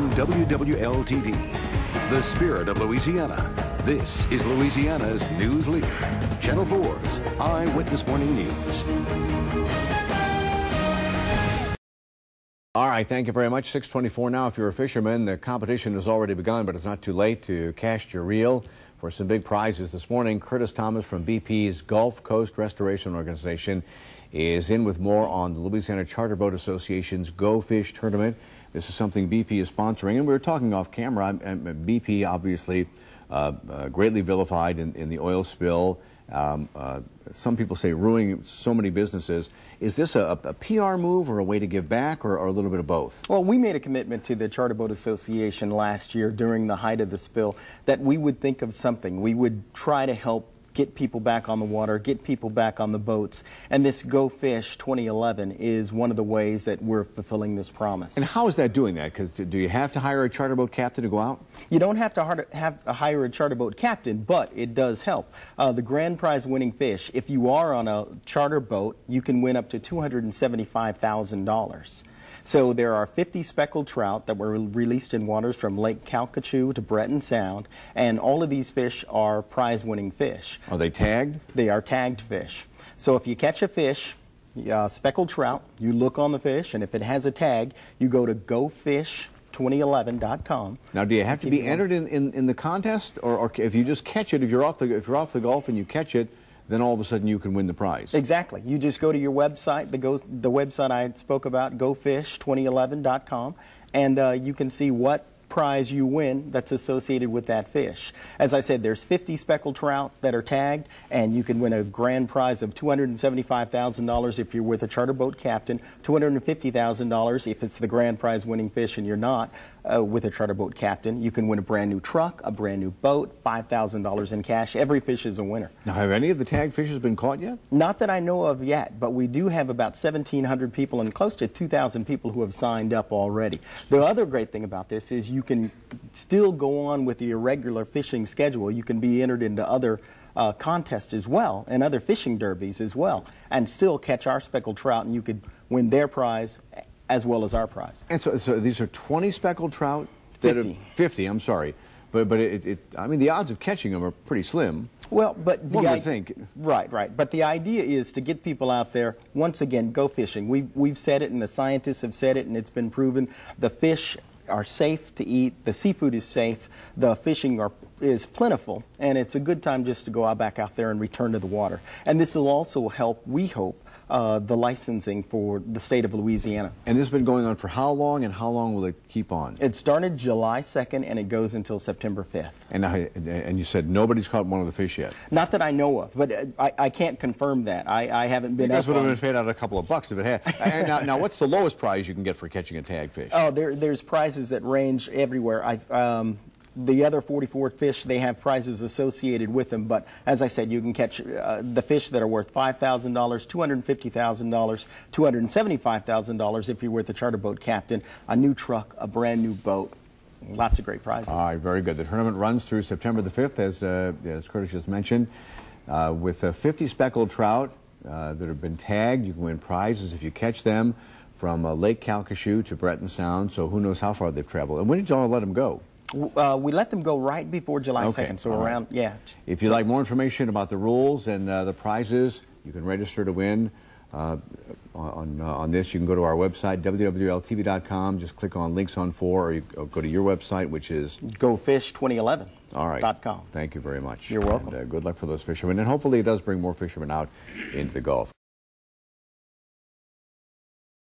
From WWL-TV, the spirit of Louisiana, this is Louisiana's news leader, Channel 4's Eyewitness Morning News. All right, thank you very much. 624 now. If you're a fisherman, the competition has already begun, but it's not too late to cast your reel for some big prizes. This morning, Curtis Thomas from BP's Gulf Coast Restoration Organization is in with more on the Louisiana Charter Boat Association's Geaux Fish Tournament. This is something BP is sponsoring, and we were talking off camera. BP obviously uh, uh, greatly vilified in, in, the oil spill. Um, uh, some people say ruining so many businesses. Is this a, a, PR move or a way to give back or, or, a little bit of both? Well, we made a commitment to the Charter Boat Association last year during the height of the spill that we would think of something. We would try to help get people back on the water, get people back on the boats. And this Geaux Fish 2011 is one of the ways that we're fulfilling this promise. And how is that doing that? Because do you have to hire a charter boat captain to go out? You don't have to have to hire a charter boat captain, but it does help. Uh, the grand prize winning fish, if you are on a charter boat, you can win up to $275,000. So there are 50 speckled trout that were released in waters from Lake Calcasieu to Breton Sound, and all of these fish are prize-winning fish. Are they tagged? They are tagged fish. So if you catch a fish, uh, speckled trout, you look on the fish, and if it has a tag, you go to gofish2011.com. Now, do you have to be entered in, in, in the contest, or, or, if you just catch it, if you're off the if you're off the Gulf and you catch it, then all of a sudden you can win the prize. Exactly. You just go to your website, the, go, the website I spoke about, gofish2011.com, and uh, you can see what prize you win that's associated with that fish. As I said, there's 50 speckled trout that are tagged, and you can win a grand prize of $275,000 if you're with a charter boat captain, $250,000 if it's the grand prize winning fish and you're not uh, with a charter boat captain. You can win a brand new truck, a brand new boat, $5,000 in cash. Every fish is a winner. Now, have any of the tagged fishes been caught yet? Not that I know of yet, but we do have about 1,700 people and close to 2,000 people who have signed up already. The other great thing about this is you you can still go on with the irregular fishing schedule. You can be entered into other uh, contests as well and other fishing derbies as well and still catch our speckled trout and you could win their prize as well as our prize. And so, so these are 20 speckled trout? 50. Are, 50, I'm sorry. But, but it, it, I mean, the odds of catching them are pretty slim. Well, but one would think. Right, right. But the idea is to get people out there. Once again, go fishing. We've we've said it, and the scientists have said it, and it's been proven. The fish are safe to eat, the seafood is safe, the fishing are, is plentiful, and it's a good time just to go out back out there and return to the water. And this will also help, we hope, uh, the licensing for the state of Louisiana. And this has been going on for how long, and how long will it keep on? It started July 2nd, and it goes until September 5th. And, I, and you said nobody's caught one of the fish yet? Not that I know of, but I, I can't confirm that. I, I haven't been. You guys would have been paid out a couple of bucks if it had. now, now, what's the lowest prize you can get for catching a tag fish? Oh, there, there's prizes that range everywhere. I, um, the other 44 fish, they have prizes associated with them. But as I said, you can catch uh, the fish that are worth $5,000, $250,000, $275,000 if you're with a charter boat captain, a new truck, a brand new boat. Lots of great prizes. All right, very good. The tournament runs through September the 5th, as, uh, as Curtis just mentioned, uh, with uh, 50 speckled trout uh, that have been tagged. You can win prizes if you catch them from uh, Lake Calcasieu to Breton Sound, so who knows how far they've traveled. And when did y'all let them go? Uh, we let them go right before July okay. 2nd, so All around, right. yeah. If you'd like more information about the rules and uh, the prizes, you can register to win. Uh, on, uh, on this, you can go to our website, wwltv.com, just click on links on four, or you go to your website, which is gofish2011. All right. .com. Thank you very much. You're welcome. And, uh, good luck for those fishermen, and hopefully it does bring more fishermen out into the Gulf.